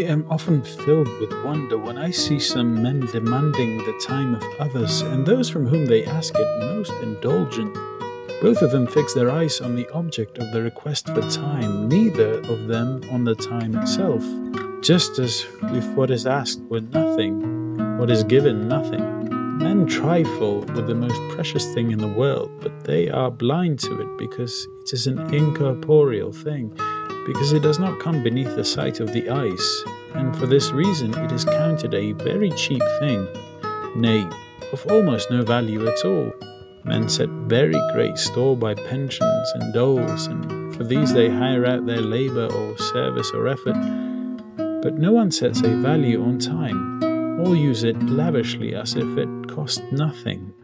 am often filled with wonder when I see some men demanding the time of others, and those from whom they ask it most indulgent. Both of them fix their eyes on the object of the request for time, neither of them on the time itself, just as if what is asked were nothing, what is given nothing. Men trifle with the most precious thing in the world, but they are blind to it because it is an incorporeal thing because it does not come beneath the sight of the eyes, and for this reason it is counted a very cheap thing, nay, of almost no value at all. Men set very great store by pensions and doles, and for these they hire out their labour or service or effort. But no one sets a value on time. All use it lavishly as if it cost nothing.